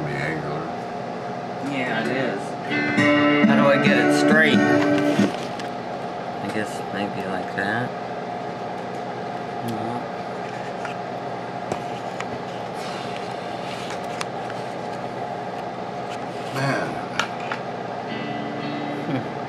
can be angular. Yeah, it is. How do I get it straight? I guess maybe like that. Mm-hmm. Man. Hmm.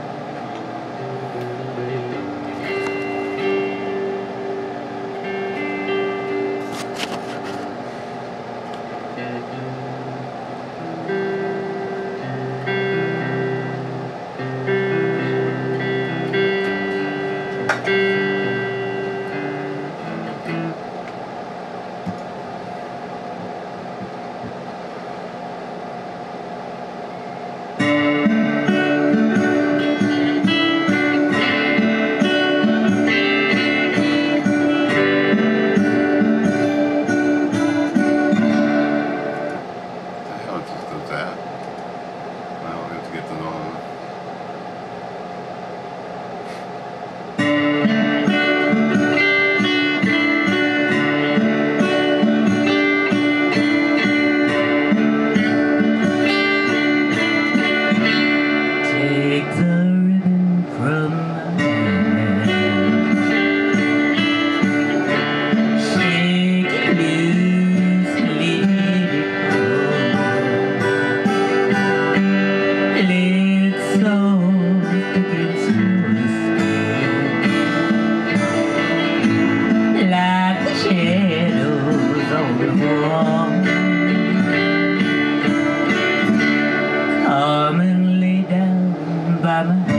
Yeah.